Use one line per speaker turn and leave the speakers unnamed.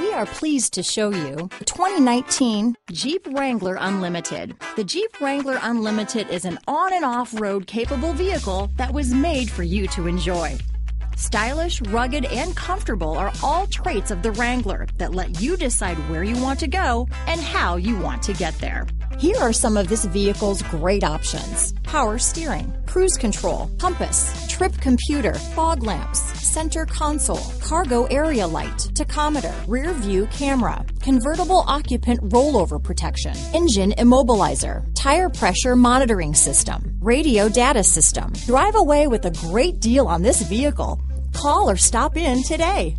We are pleased to show you the 2019 Jeep Wrangler Unlimited. The Jeep Wrangler Unlimited is an on and off road capable vehicle that was made for you to enjoy. Stylish, rugged, and comfortable are all traits of the Wrangler that let you decide where you want to go and how you want to get there. Here are some of this vehicle's great options. Power steering, cruise control, compass, trip computer, fog lamps, center console, cargo area light, tachometer, rear view camera, convertible occupant rollover protection, engine immobilizer, tire pressure monitoring system, radio data system. Drive away with a great deal on this vehicle. Call or stop in today.